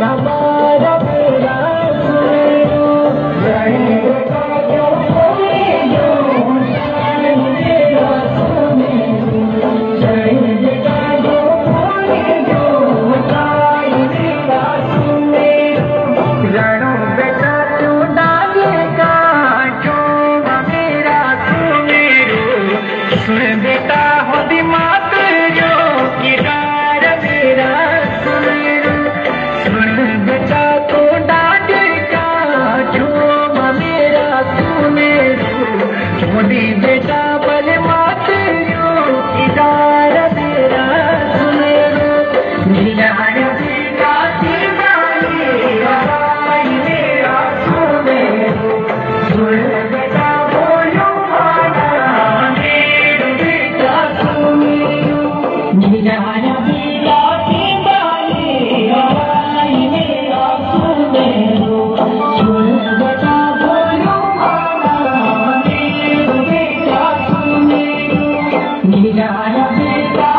راما رپي बेटा Maya Sita.